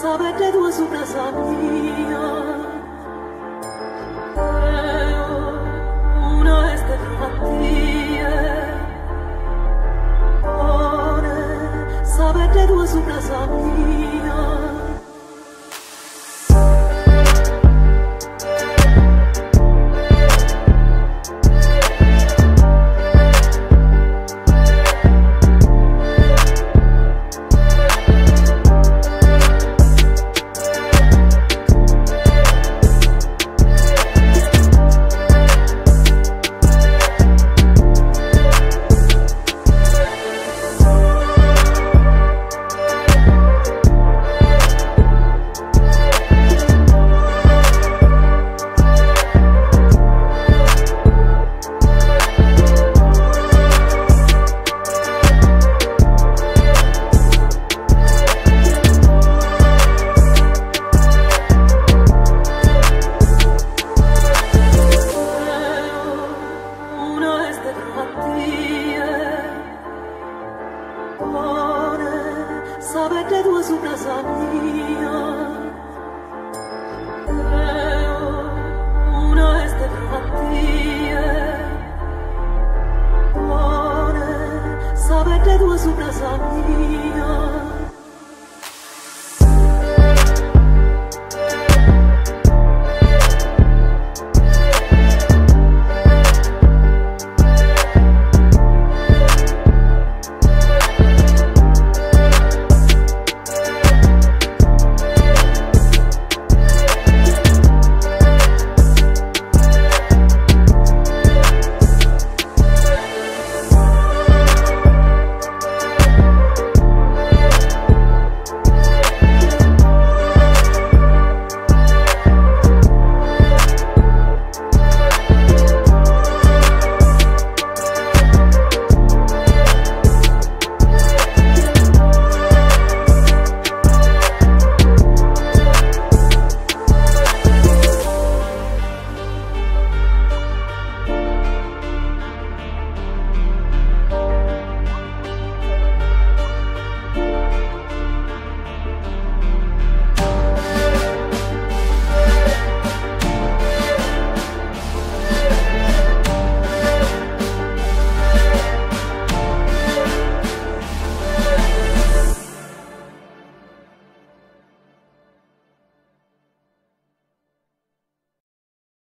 sapete tua su casa sapete tua su casa mia Eo, una mattie Ore, sapete tua su casa mia